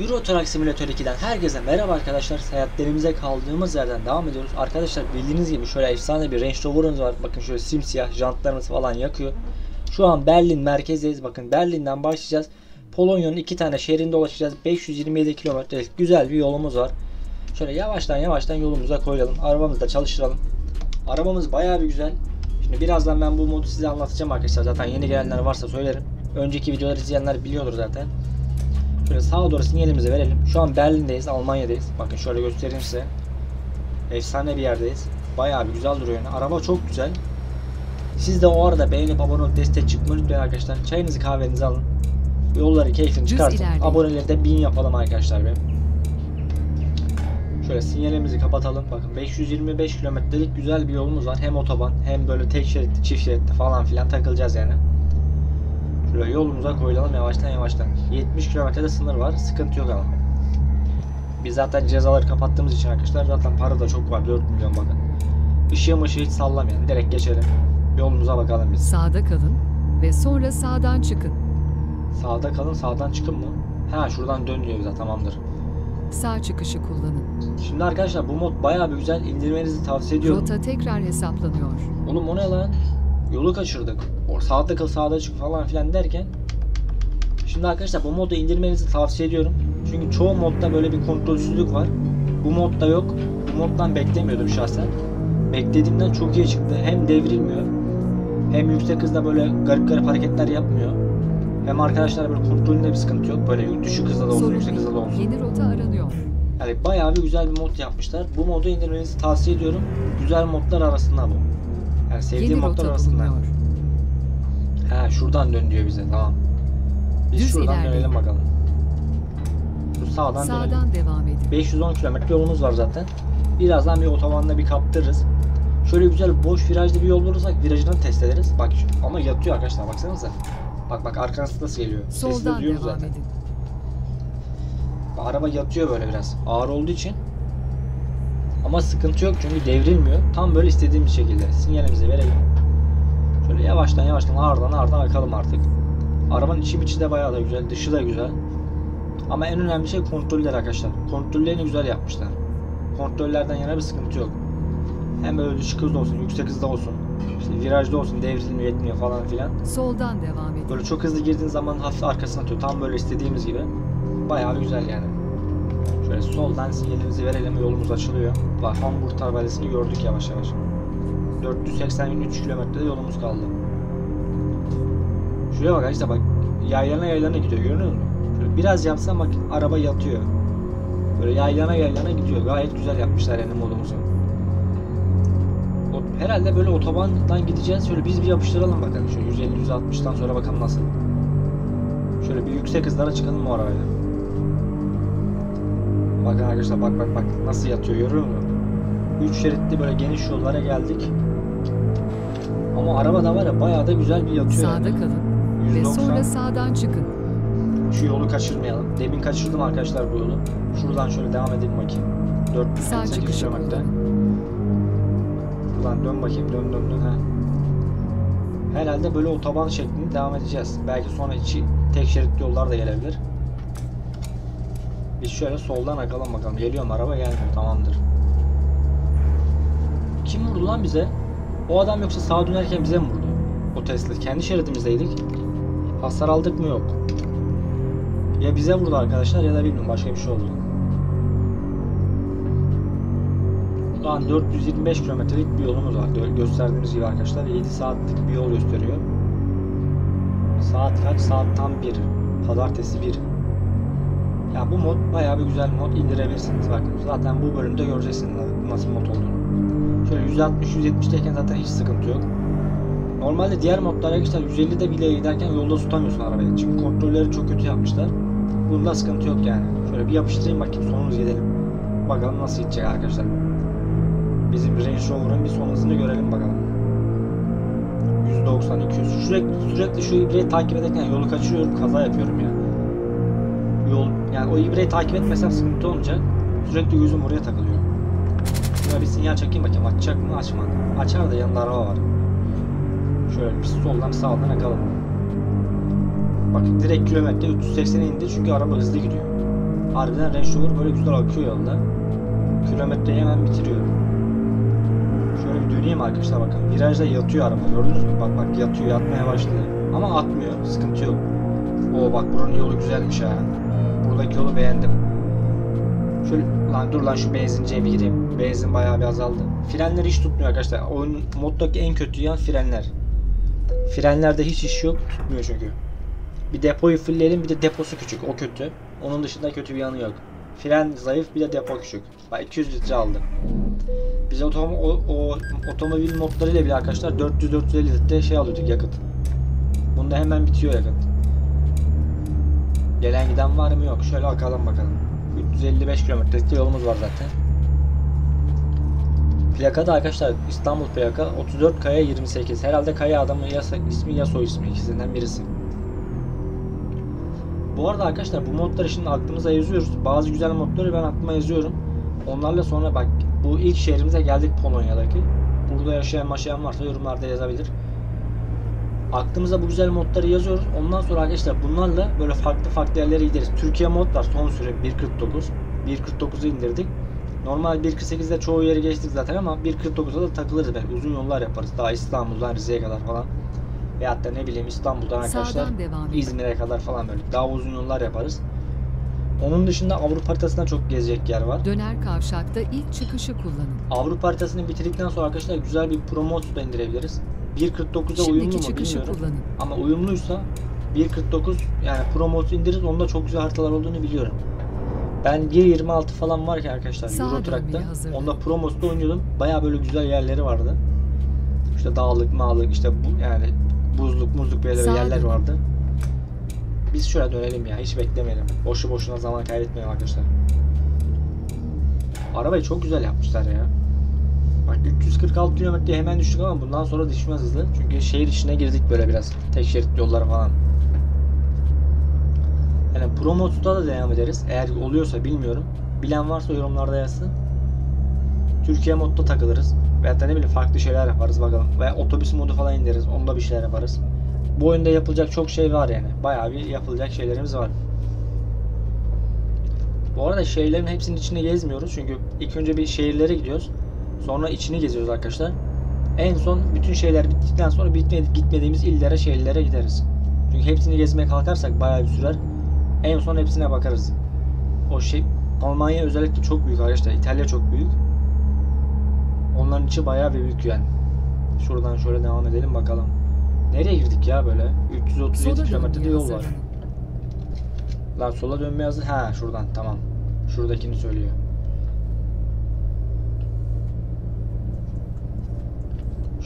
Euro Truck Simulator 2'den herkese merhaba arkadaşlar. Seyahatlerimize kaldığımız yerden devam ediyoruz. Arkadaşlar bildiğiniz gibi şöyle efsane bir Range Rover'ımız var. Bakın şöyle simsiyah jantlarımız falan yakıyor. Şu an Berlin merkezdeyiz. Bakın Berlin'den başlayacağız. Polonya'nın iki tane şehrinde dolaşacağız. 527 kilometrelik güzel bir yolumuz var. Şöyle yavaştan yavaştan yolumuza koyalım. Arabamızı da çalıştıralım. Arabamız bayağı bir güzel. Şimdi birazdan ben bu modu size anlatacağım arkadaşlar. Zaten yeni gelenler varsa söylerim. Önceki videoları izleyenler biliyordur zaten. Şöyle sağa doğru sinyalimizi verelim. Şu an Berlin'deyiz, Almanya'dayız. Bakın şöyle göstereyim size. Efsane bir yerdeyiz. Bayağı bir güzel duruyor yani. Araba çok güzel. Siz de o arada beğenip abone olup destek çıkmayı unutmayın arkadaşlar. Çayınızı kahvenizi alın. Yolları keyfini çıkartın. Aboneleri de 1000 yapalım arkadaşlar benim. Şöyle sinyalimizi kapatalım. Bakın 525 kilometrelik güzel bir yolumuz var. Hem otoban hem böyle tek şeritli çift şeritli falan filan takılacağız yani. Şöyle yolumuza koyulalım yavaştan yavaştan. 70 kilometrede sınır var. Sıkıntı yok ama. Biz zaten cezaları kapattığımız için arkadaşlar zaten para da çok var. 4 milyon bakın. Işığı mışığı hiç sallamayalım. Direkt geçelim. Yolumuza bakalım biz. Sağda kalın ve sonra sağdan çıkın. Sağda kalın sağdan çıkın mı? Ha şuradan dön diyor bize tamamdır. Sağ çıkışı kullanın. Şimdi arkadaşlar bu mod bayağı bir güzel. indirmenizi tavsiye ediyorum. Rota tekrar hesaplanıyor. Oğlum o ne lan? Yolu kaçırdık. O sağda kal sağda çık falan filan derken. Şimdi arkadaşlar bu modu indirmenizi tavsiye ediyorum. Çünkü çoğu modda böyle bir kontrolsüzlük var. Bu modda yok. Bu moddan beklemiyordum şahsen. Beklediğimden çok iyi çıktı. Hem devrilmiyor. Hem yüksek hızda böyle garip garip hareketler yapmıyor. Hem arkadaşlar böyle kontrolünde bir sıkıntı yok. Böyle düşük hızda da olsun, Sorun yüksek hızda da olsun. Yeni rota aranıyor. Yani bayağı bir güzel bir mod yapmışlar. Bu modu indirmenizi tavsiye ediyorum. Güzel modlar arasında bu. Yani sevdiğim Yeni modlar rota bulunuyor. Ha şuradan dön diyor bize. Tamam. Biz Düz şuradan ilerleyin. dönelim bakalım. Şu sağdan dönelim. Sağdan devam edin. 510 kilometre yolumuz var zaten. Birazdan bir otobanda bir kaptırırız. Şöyle güzel boş virajlı bir yol bulursak virajını test ederiz. Bak şu- ama yatıyor arkadaşlar baksanıza. Bak bak arkanızda nasıl geliyor. Sesini Soldan duyuyoruz devam zaten. edin. Araba yatıyor böyle biraz. Ağır olduğu için. Ama sıkıntı yok çünkü devrilmiyor. Tam böyle istediğimiz şekilde. Sinyalimizi verelim. Şöyle yavaştan yavaştan ağırdan ağırdan akalım artık. Arabanın içi içi de bayağı da güzel. Dışı da güzel. Ama en önemli şey kontroller arkadaşlar. Kontrollerini güzel yapmışlar. Kontrollerden yana bir sıkıntı yok. Hem böyle düşük hızda olsun, yüksek hızda olsun. İşte virajda olsun, devrilmiyor, etmiyor falan filan. Soldan devam edin. Böyle çok hızlı girdiğin zaman hafif arkasına atıyor. Tam böyle istediğimiz gibi. Bayağı güzel yani. Şöyle soldan sinyalimizi verelim yolumuz açılıyor. Bak Hamburg tabelasını gördük yavaş yavaş. 483 kilometrede yolumuz kaldı. Şuraya bak işte bak yaylana yaylana gidiyor görüyor musun? Şöyle biraz yapsam bak araba yatıyor. Böyle yaylana yaylana gidiyor. Gayet güzel yapmışlar yani modumuzu. Herhalde böyle otobandan gideceğiz. Şöyle biz bir yapıştıralım bakalım. Şu 150-160'tan sonra bakalım nasıl. Şöyle bir yüksek hızlara çıkalım o arabayla. Bakın arkadaşlar bak bak bak nasıl yatıyor görüyor musun? 3 şeritli böyle geniş yollara geldik. Ama araba da var ya bayağı da güzel bir yatıyor Sağda yani. kalın ve 190. sonra sağdan çıkın. Şu yolu kaçırmayalım. Demin kaçırdım arkadaşlar bu yolu. Şuradan şöyle devam edelim bakayım. Sağ 448 çıkışı kilometre. Buradan dön bakayım dön dön dön ha. Herhalde böyle otoban şeklinde devam edeceğiz. Belki sonra içi tek şeritli yollar da gelebilir. Biz şöyle soldan akalım bakalım. Geliyor mu araba gelmiyor tamamdır. Kim vurdu lan bize? O adam yoksa sağa dönerken bize mi vurdu? O Tesla. Kendi şeridimizdeydik. Hasar aldık mı yok. Ya bize vurdu arkadaşlar ya da bilmiyorum başka bir şey oldu. Şu an 425 kilometrelik bir yolumuz var. Gö- Gösterdiğimiz gibi arkadaşlar 7 saatlik bir yol gösteriyor. Saat kaç? Saat tam 1. Pazartesi 1. Ya bu mod bayağı bir güzel mod indirebilirsiniz. Bakın zaten bu bölümde göreceksiniz nasıl mod olduğunu. Şöyle 160-170'teyken zaten hiç sıkıntı yok. Normalde diğer modlara arkadaşlar 150'de bile giderken yolda tutamıyorsun arabayı. Çünkü kontrolleri çok kötü yapmışlar. Bunda sıkıntı yok yani. Şöyle bir yapıştırayım bakayım sonumuz gidelim. Bakalım nasıl gidecek arkadaşlar. Bizim Range Rover'ın bir son hızını görelim bakalım. 190 200 sürekli sürekli şu ibreyi takip ederken yolu kaçırıyorum kaza yapıyorum ya. Yol yani o ibreyi takip etmesem sıkıntı olmayacak. Sürekli gözüm oraya takılıyor. Şuna bir sinyal çekeyim bakayım açacak mı açmadı. Açar da yanında araba var. Şöyle bir soldan sağdan akalım. Bak direkt kilometre 380'e indi çünkü araba hızlı gidiyor. harbiden Range Rover böyle güzel akıyor yolda. Kilometreyi hemen bitiriyor. Şöyle bir döneyim arkadaşlar bakın. Virajda yatıyor araba gördünüz mü? Bak bak yatıyor yatmaya başladı. Ama atmıyor. Sıkıntı yok. Oo bak buranın yolu güzelmiş ha. Buradaki yolu beğendim. Şöyle lan dur lan şu benzinciye bir gireyim. Benzin bayağı bir azaldı. Frenler hiç tutmuyor arkadaşlar. Oyunun moddaki en kötü yan frenler. Frenlerde hiç iş yok. Tutmuyor çünkü. Bir depoyu fullleyelim bir de deposu küçük. O kötü. Onun dışında kötü bir yanı yok. Fren zayıf bir de depo küçük. Bak 200 litre aldı. Biz otom o, o otomobil modlarıyla bile arkadaşlar 400-450 litre şey alıyorduk yakıt. Bunda hemen bitiyor yakıt. Gelen giden var mı yok. Şöyle bakalım bakalım. 355 kilometrelik yolumuz var zaten. Plaka da arkadaşlar İstanbul plaka 34 Kaya 28. Herhalde Kaya adamın ya ismi ya soy ismi ikisinden birisi. Bu arada arkadaşlar bu modları şimdi aklımıza yazıyoruz. Bazı güzel modları ben aklıma yazıyorum. Onlarla sonra bak bu ilk şehrimize geldik Polonya'daki. Burada yaşayan maşayan varsa yorumlarda yazabilir. Aklımıza bu güzel modları yazıyoruz. Ondan sonra arkadaşlar bunlarla böyle farklı farklı yerlere gideriz. Türkiye mod var son süre 1.49. 1.49'u indirdik. Normal 1.48'de çoğu yeri geçtik zaten ama 1.49'da da takılırız belki. Uzun yollar yaparız. Daha İstanbul'dan Rize'ye kadar falan. Veyahut da ne bileyim İstanbul'dan arkadaşlar. İzmir'e kadar falan böyle. Daha uzun yollar yaparız. Onun dışında Avrupa haritasında çok gezecek yer var. Döner kavşakta ilk çıkışı kullanın. Avrupa haritasını bitirdikten sonra arkadaşlar güzel bir promote da indirebiliriz. 1.49'a uyumlu mu bilmiyorum. kullanın. Ama uyumluysa 1.49 yani promote indiririz. Onda çok güzel haritalar olduğunu biliyorum. Ben 1.26 falan varken arkadaşlar Sağa Euro Truck'ta onda Promos'ta oynuyordum. Baya böyle güzel yerleri vardı. İşte dağlık mağlık işte bu yani buzluk muzluk böyle Sağa yerler dönün. vardı. Biz şöyle dönelim ya hiç beklemeyelim. Boşu boşuna zaman kaybetmeyelim arkadaşlar. Arabayı çok güzel yapmışlar ya. Bak 346 kilometreye hemen düştük ama bundan sonra düşmez hızlı. Çünkü şehir içine girdik böyle biraz. Tek şerit yollara falan. Yani Promot'ta da devam ederiz. Eğer oluyorsa bilmiyorum. Bilen varsa yorumlarda yazsın. Türkiye modda takılırız. Veyahut da ne bileyim farklı şeyler yaparız bakalım. Veya otobüs modu falan indiririz. Onda bir şeyler yaparız. Bu oyunda yapılacak çok şey var yani. Bayağı bir yapılacak şeylerimiz var. Bu arada şehirlerin hepsinin içinde gezmiyoruz. Çünkü ilk önce bir şehirlere gidiyoruz. Sonra içini geziyoruz arkadaşlar. En son bütün şeyler bittikten sonra bitmedi, gitmediğimiz illere, şehirlere gideriz. Çünkü hepsini gezmeye kalkarsak bayağı bir sürer. En son hepsine bakarız. O şey Almanya özellikle çok büyük arkadaşlar. İtalya çok büyük. Onların içi bayağı bir büyük yani. Şuradan şöyle devam edelim bakalım. Nereye girdik ya böyle? 337 Sola kilometrede yol var. Lan sola dönme yazı. Ha şuradan tamam. Şuradakini söylüyor.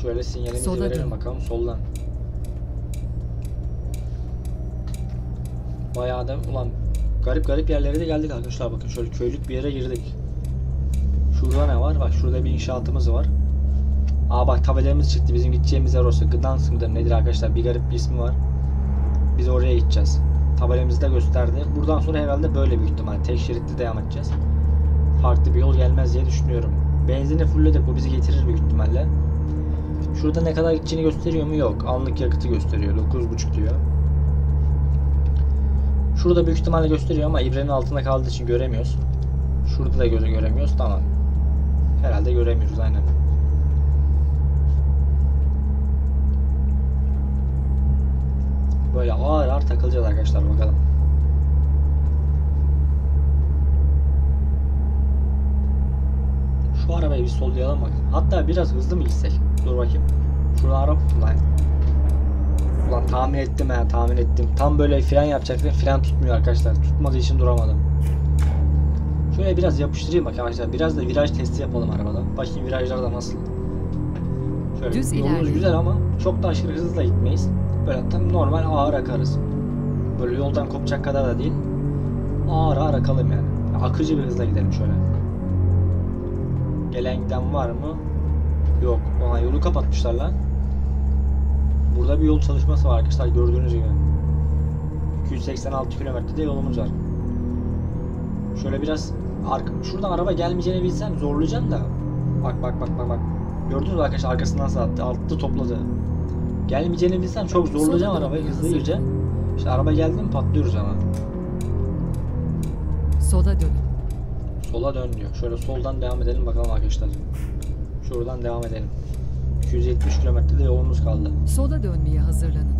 Şöyle sinyalimizi Sola verelim dön. bakalım soldan. Bayağı da ulan garip garip yerlere de geldik arkadaşlar bakın şöyle köylük bir yere girdik. Şurada ne var? Bak şurada bir inşaatımız var. Aa bak tabelamız çıktı. Bizim gideceğimiz yer orası. Gdansk mıdır nedir arkadaşlar? Bir garip bir ismi var. Biz oraya gideceğiz. Tabelamızı da gösterdi. Buradan sonra herhalde böyle büyük ihtimal. Tek şeritli devam edeceğiz. Farklı bir yol gelmez diye düşünüyorum. Benzini fullledik. Bu bizi getirir büyük ihtimalle. Şurada ne kadar gideceğini gösteriyor mu? Yok. Anlık yakıtı gösteriyor. 9.5 diyor. Şurada büyük ihtimalle gösteriyor ama ibrenin altında kaldığı için göremiyoruz. Şurada da göze göremiyoruz. Tamam. Herhalde göremiyoruz aynen. Böyle ağır ağır takılacağız arkadaşlar bakalım. Şu arabayı bir sollayalım bak. Hatta biraz hızlı mı gitsek? Dur bakayım. Şuradan araba lan. Ulan tahmin ettim ha tahmin ettim. Tam böyle fren yapacaktım. Fren tutmuyor arkadaşlar. Tutmadığı için duramadım. Şöyle biraz yapıştırayım bak arkadaşlar. Biraz da viraj testi yapalım arabada. Bakayım virajlarda nasıl. Şöyle Düz yolumuz ilerleyin. güzel ama çok da aşırı hızlı da gitmeyiz. Böyle tam normal ağır akarız. Böyle yoldan kopacak kadar da değil. Ağır ağır akalım yani. Akıcı bir hızla gidelim şöyle. Gelen giden var mı? Yok. Ona yolu kapatmışlar lan. Burada bir yol çalışması var arkadaşlar gördüğünüz gibi. 286 kilometrede yolumuz var. Şöyle biraz arka, şuradan araba gelmeyeceğini bilsem zorlayacağım da. Bak bak bak bak bak. Gördünüz mü arkadaşlar arkasından nasıl attı? Attı topladı. Gelmeyeceğini bilsem çok zorlayacağım arabayı hızlı gireceğim. İşte araba geldi mi patlıyoruz ama. Sola dönün. Sola dön diyor. Şöyle soldan devam edelim bakalım arkadaşlar. Şuradan devam edelim. 270 kilometre de yolumuz kaldı. Sola dönmeye hazırlanın.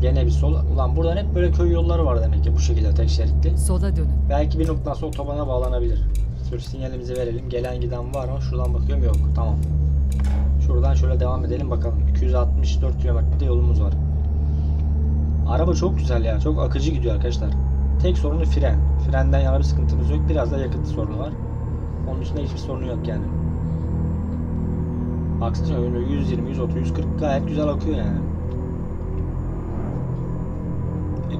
Gene bir sola. Ulan buradan hep böyle köy yolları var demek ki bu şekilde tek şeritli. Sola dönün. Belki bir noktadan sonra otobana bağlanabilir. Sür sinyalimizi verelim. Gelen giden var mı? Şuradan bakıyorum yok. Tamam. Şuradan şöyle devam edelim bakalım. 264 kilometre yolumuz var. Araba çok güzel ya. Çok akıcı gidiyor arkadaşlar. Tek sorunu fren. Frenden yana bir sıkıntımız yok. Biraz da yakıt sorunu var. Onun dışında hiçbir sorunu yok yani. Baksana öyle 120, 130, 140 gayet güzel akıyor yani.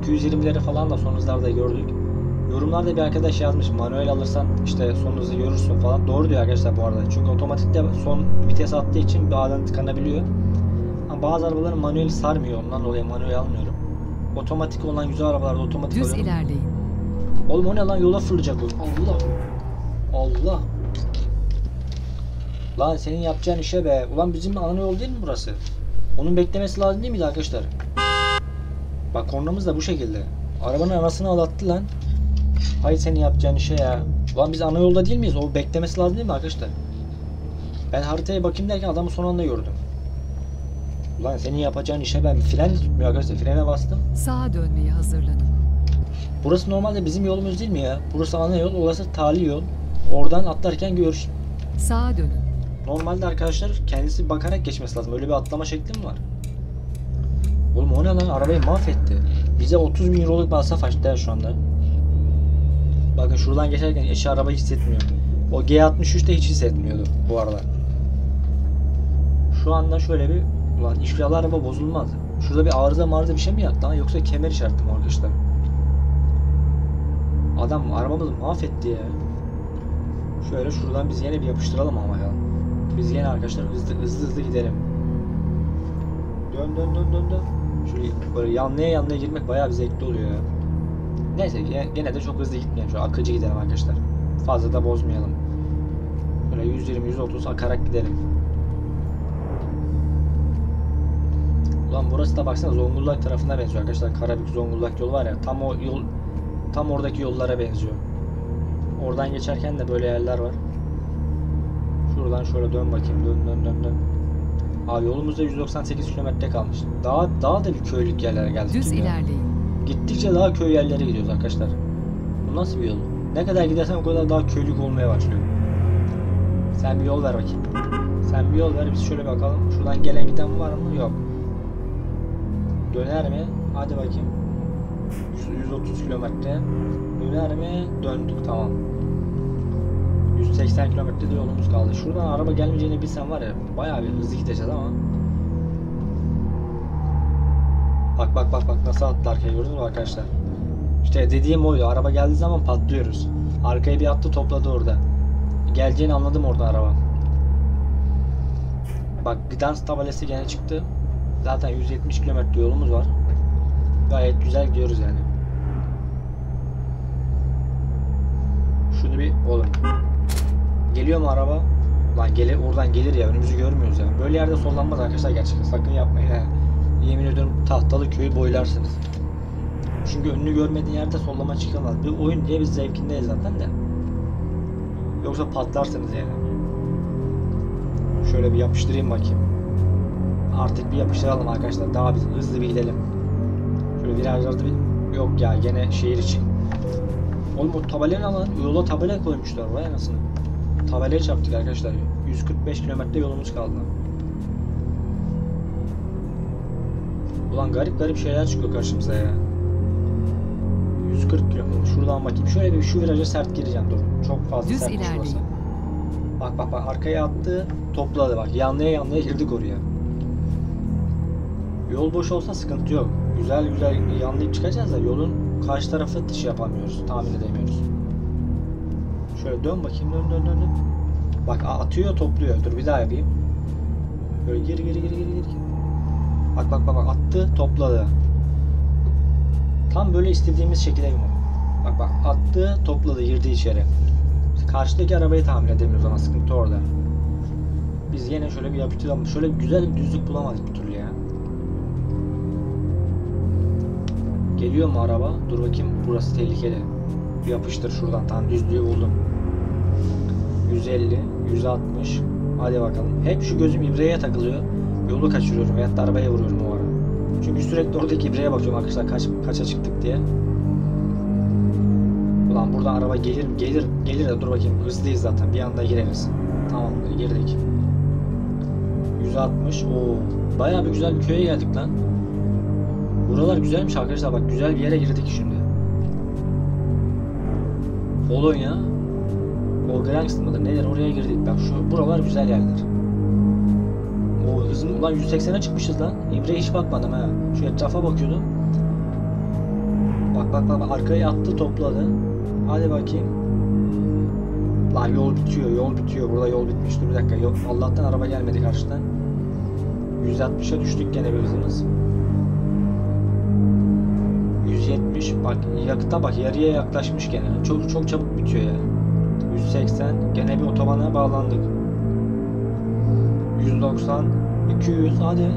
220'leri falan da son hızlarda gördük. Yorumlarda bir arkadaş yazmış manuel alırsan işte son hızı görürsün falan. Doğru diyor arkadaşlar bu arada. Çünkü otomatikte son vites attığı için bazen tıkanabiliyor. Ama bazı arabaların manueli sarmıyor. Ondan dolayı manuel almıyorum. Otomatik olan güzel arabalarda otomatik Düz alıyorum. ilerleyin. Oğlum o ne lan yola fırlayacak o. Allah. Allah. Lan senin yapacağın işe be. Ulan bizim ana yol değil mi burası? Onun beklemesi lazım değil miydi arkadaşlar? Bak kornamız da bu şekilde. Arabanın anasını ağlattı lan. Hay senin yapacağın işe ya. Ulan biz ana yolda değil miyiz? O beklemesi lazım değil mi arkadaşlar? Ben haritaya bakayım derken adamı son anda gördüm. Ulan senin yapacağın işe ben fren tutmuyor arkadaşlar. Frene bastım. Sağa dönmeye hazırlanın. Burası normalde bizim yolumuz değil mi ya? Burası ana yol, orası tali yol. Oradan atlarken görüş. Sağa dönün. Normalde arkadaşlar kendisi bakarak geçmesi lazım. Öyle bir atlama şekli mi var? Oğlum o ne lan? Arabayı mahvetti. Bize 30 bin euroluk masraf açtı ya şu anda. Bakın şuradan geçerken eşi arabayı hissetmiyor. O G63'te hiç hissetmiyordu bu arada. Şu anda şöyle bir ulan inşallah araba bozulmaz. Şurada bir arıza marıza bir şey mi yaptı lan yoksa kemer işareti mi arkadaşlar? Adam arabamızı mahvetti ya. Şöyle şuradan biz yine bir yapıştıralım ama ya. Biz yine arkadaşlar hızlı hızlı hızlı gidelim. Dön dön dön dön dön. Şöyle böyle yanlıya yanlıya girmek bayağı bir zevkli oluyor ya. Neyse gene de çok hızlı gitmeyelim. Şöyle akıcı gidelim arkadaşlar. Fazla da bozmayalım. Böyle 120-130 akarak gidelim. Ulan burası da baksana Zonguldak tarafına benziyor arkadaşlar. Karabük Zonguldak yolu var ya. Tam o yol tam oradaki yollara benziyor. Oradan geçerken de böyle yerler var. Şuradan şöyle dön bakayım. Dön dön dön dön. Abi yolumuzda 198 kilometre kalmış. Daha daha da bir köylük yerlere geldik. Düz gibi ilerleyin. Gittikçe daha köy yerlere gidiyoruz arkadaşlar. Bu nasıl bir yol? Ne kadar gidersen o kadar daha köylük olmaya başlıyor. Sen bir yol ver bakayım. Sen bir yol ver biz şöyle bakalım. Şuradan gelen giden var mı? Yok. Döner mi? Hadi bakayım. 100 130 kilometre. Döner mi? Döndük tamam. 180 kilometrede yolumuz kaldı. Şuradan araba gelmeyeceğini bilsem var ya bayağı bir hızlı gideceğiz ama. Bak bak bak bak nasıl attı arkaya gördünüz mü arkadaşlar? İşte dediğim oydu. Araba geldiği zaman patlıyoruz. Arkaya bir attı topladı orada. Geleceğini anladım oradan araba. Bak Gdansk tabelası gene çıktı. Zaten 170 kilometre yolumuz var. Gayet güzel gidiyoruz yani. Şunu bir oğlum. Geliyor mu araba? Lan gelir oradan gelir ya önümüzü görmüyoruz ya. Böyle yerde sollanmaz arkadaşlar gerçekten sakın yapmayın ha. Yemin ediyorum tahtalı köyü boylarsınız. Çünkü önünü görmediğin yerde sollama çıkamaz. Bir oyun diye biz zevkindeyiz zaten de. Yoksa patlarsınız yani. Şöyle bir yapıştırayım bakayım. Artık bir yapıştıralım arkadaşlar. Daha bir hızlı bir gidelim. Şöyle virajlarda bir... Yok ya gene şehir için. Oğlum o tabelayı alan yola tabela koymuşlar vay anasını. Tabelaya çarptık arkadaşlar. 145 kilometre yolumuz kaldı. Ulan garip garip şeyler çıkıyor karşımıza ya. 140 kilometre. Şuradan bakayım. Şöyle bir şu viraja sert gireceğim dur. Çok fazla Düz sert ilerleyin. Bak bak bak arkaya attı. Topladı bak. Yanlıya yanlıya girdik oraya. Yol boş olsa sıkıntı yok. Güzel güzel yanlayıp çıkacağız da yolun karşı tarafı dışı yapamıyoruz. Tahmin edemiyoruz. Şöyle dön bakayım dön dön dön dön. Bak atıyor topluyor. Dur bir daha yapayım. Böyle geri geri geri geri geri. Bak bak bak bak attı topladı. Tam böyle istediğimiz şekilde mi? Bak bak attı topladı girdi içeri. Karşıdaki arabayı tahmin edemiyoruz ama sıkıntı orada. Biz yine şöyle bir yapıştıralım. Şöyle güzel bir düzlük bulamadık bir türlü ya. Geliyor mu araba? Dur bakayım burası tehlikeli. Yapıştır şuradan tam düzlüğü buldum. 150, 160. Hadi bakalım. Hep şu gözüm ibreye takılıyor. Yolu kaçırıyorum veyahut da arabaya vuruyorum o ara. Çünkü sürekli oradaki ibreye bakıyorum arkadaşlar kaç kaça çıktık diye. Ulan buradan araba gelir mi? Gelir. Gelir de dur bakayım. Hızlıyız zaten. Bir anda gireriz. Tamam girdik. 160. Oo. Bayağı bir güzel bir köye geldik lan. Buralar güzelmiş arkadaşlar. Bak güzel bir yere girdik şimdi. Polonya. Volgangst mıdır? Nedir? Oraya girdik. Bak şu buralar güzel yerler. O hızım ulan 180'e çıkmışız lan. İmre'ye hiç bakmadım ha. Şu etrafa bakıyordum. Bak bak bak arkaya attı topladı. Hadi bakayım. Lan yol bitiyor, yol bitiyor. Burada yol bitmiş. Dur bir dakika. Yok, Allah'tan araba gelmedi karşıdan. 160'a düştük gene bir hızımız. 170 bak yakıta bak yarıya yaklaşmış gene. Çok çok çabuk bitiyor ya. 180 gene bir otobana bağlandık. 190 200 hadi.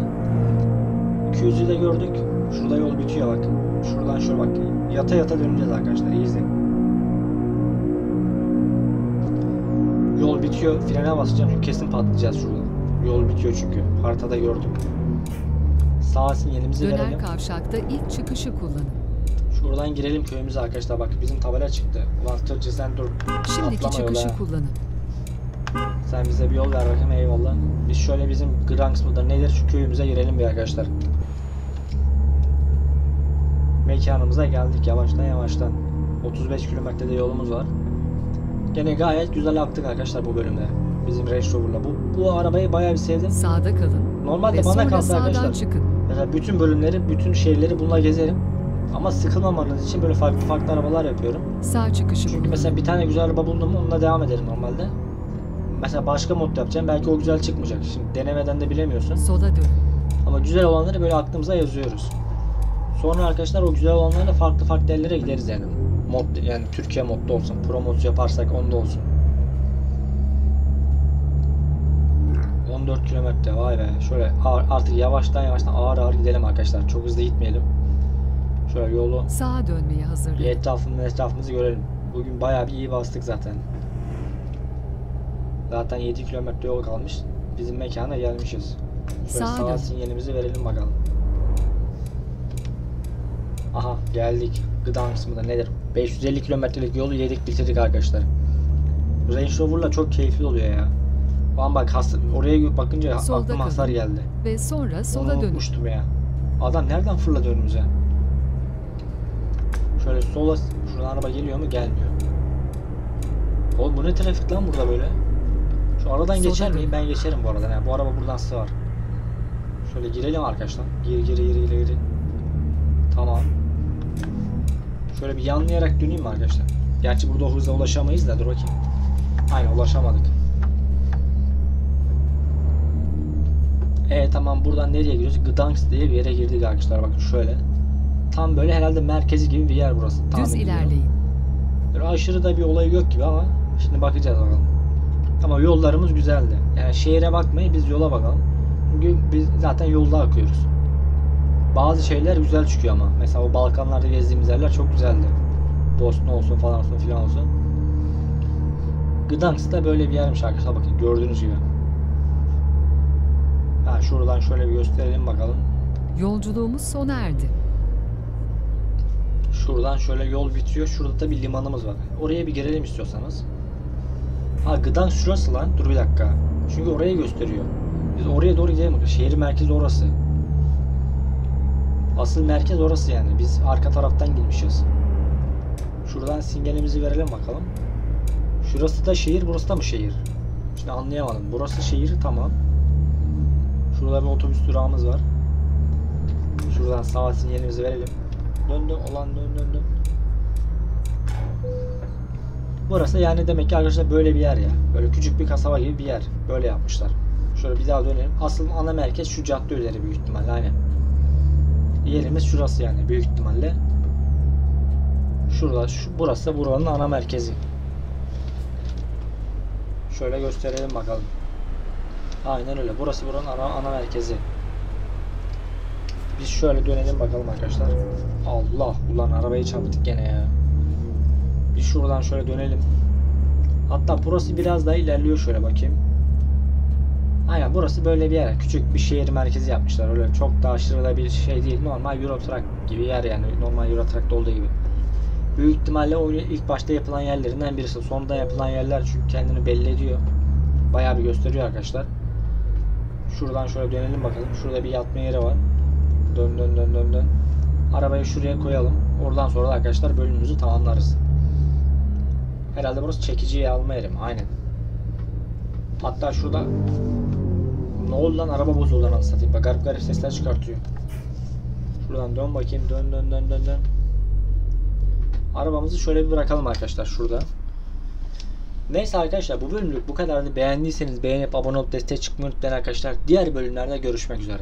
200'ü de gördük. Şurada yol bitiyor bak. Şuradan şuraya bak. Yata yata döneceğiz arkadaşlar. İyi izleyin. Yol bitiyor. Frene basacağım çünkü kesin patlayacağız şurada. Yol bitiyor çünkü. Haritada gördüm. Sağ sinyalimizi Döner verelim. kavşakta ilk çıkışı kullanın. Şuradan girelim köyümüze arkadaşlar. Bak bizim tabela çıktı. Ulan tırcı sen dur. Şimdiki Atlama yola. çıkışı kullanın. Sen bize bir yol ver bakayım eyvallah. Biz şöyle bizim Granks mıdır nedir şu köyümüze girelim bir arkadaşlar. Mekanımıza geldik yavaştan yavaştan. 35 kilometrede yolumuz var. Gene gayet güzel aktık arkadaşlar bu bölümde. Bizim Range Rover'la. Bu, bu arabayı bayağı bir sevdim. Sağda kalın Normalde ve bana kalsa arkadaşlar. çıkın. Mesela bütün bölümleri, bütün şehirleri bununla gezerim. Ama sıkılmamanız için böyle farklı farklı arabalar yapıyorum. Sağ çıkışı Çünkü mesela bir tane güzel araba buldum mu onunla devam ederim normalde. Mesela başka mod yapacağım belki o güzel çıkmayacak. Şimdi denemeden de bilemiyorsun. Sola dönün. Ama güzel olanları böyle aklımıza yazıyoruz. Sonra arkadaşlar o güzel olanlarla farklı farklı yerlere gideriz yani. Mod yani Türkiye modda olsun. Pro mod yaparsak onda olsun. 14 kilometre vay be. Şöyle ağır- artık yavaştan yavaştan ağır ağır gidelim arkadaşlar. Çok hızlı gitmeyelim. Şöyle yolu Sağa dönmeye bir hazırlanın. etrafımızı, görelim. Bugün bayağı bir iyi bastık zaten. Zaten 7 kilometre yol kalmış. Bizim mekana gelmişiz. Şöyle Sağa sağa sinyalimizi verelim bakalım. Aha geldik. Gdansk mıdır nedir? 550 kilometrelik yolu yedik bitirdik arkadaşlar. Range Rover'la çok keyifli oluyor ya. Ulan bak has- oraya bakınca Solda aklıma hasar geldi. Ve sonra sola unutmuştum ya. Adam nereden fırladı önümüze? Şöyle sola şuradan araba geliyor mu? Gelmiyor. Oğlum bu ne trafik lan burada böyle? Şu aradan Sola geçer miyim? Ben geçerim bu aradan. Yani bu araba buradan sığar. Şöyle girelim arkadaşlar. Gir gir gir gir gir. Tamam. Şöyle bir yanlayarak döneyim mi arkadaşlar? Gerçi burada o hıza ulaşamayız da dur bakayım. Aynen ulaşamadık. E tamam buradan nereye giriyoruz? Gdansk diye bir yere girdik arkadaşlar. Bakın şöyle. Tam böyle herhalde merkezi gibi bir yer burası. tahmin Düz ediyorum. ilerleyin. Böyle aşırı da bir olay yok gibi ama şimdi bakacağız bakalım. Ama yollarımız güzeldi. Yani şehire bakmayın biz yola bakalım. Çünkü biz zaten yolda akıyoruz. Bazı şeyler güzel çıkıyor ama. Mesela o Balkanlarda gezdiğimiz yerler çok güzeldi. Bosna olsun falan olsun filan olsun. Gdansk da böyle bir yermiş arkadaşlar bakın gördüğünüz gibi. Ha şuradan şöyle bir gösterelim bakalım. Yolculuğumuz sona erdi. Şuradan şöyle yol bitiyor. Şurada da bir limanımız var. Oraya bir girelim istiyorsanız. Ha Gdansk şurası lan. Dur bir dakika. Çünkü orayı gösteriyor. Biz oraya doğru gidelim. Şehir merkezi orası. Asıl merkez orası yani. Biz arka taraftan girmişiz. Şuradan sinyalimizi verelim bakalım. Şurası da şehir, burası da mı şehir? Şimdi anlayamadım. Burası şehir tamam. Şurada bir otobüs durağımız var. Şuradan sağ sinyalimizi verelim. Dön olan dön dön. Burası yani demek ki arkadaşlar böyle bir yer ya. Böyle küçük bir kasaba gibi bir yer. Böyle yapmışlar. Şöyle bir daha dönelim. Asıl ana merkez şu cadde üzeri büyük ihtimalle aynen. Yerimiz şurası yani büyük ihtimalle. Şurada, şu, burası buranın ana merkezi. Şöyle gösterelim bakalım. Aynen öyle. Burası buranın ana, ana merkezi. Biz şöyle dönelim bakalım arkadaşlar. Allah ulan arabayı çarptık gene ya. Biz şuradan şöyle dönelim. Hatta burası biraz daha ilerliyor şöyle bakayım. Aynen burası böyle bir yer. Küçük bir şehir merkezi yapmışlar. Öyle çok da aşırı da bir şey değil. Normal Euro gibi yer yani. Normal Euro Truck'ta olduğu gibi. Büyük ihtimalle o ilk başta yapılan yerlerinden birisi. Sonunda yapılan yerler çünkü kendini belli ediyor. Bayağı bir gösteriyor arkadaşlar. Şuradan şöyle dönelim bakalım. Şurada bir yatma yeri var. Dön dön dön dön dön. Arabayı şuraya koyalım. Oradan sonra da arkadaşlar bölümümüzü tamamlarız. Herhalde burası çekiciyi alma yeri mi? Aynen. Hatta şurada ne oldu lan araba bozuldu lan satayım. Bak garip garip sesler çıkartıyor. Şuradan dön bakayım. Dön dön dön dön dön. Arabamızı şöyle bir bırakalım arkadaşlar şurada. Neyse arkadaşlar bu bölümlük bu kadardı. Beğendiyseniz beğenip abone olup desteğe çıkmayı unutmayın arkadaşlar. Diğer bölümlerde görüşmek üzere.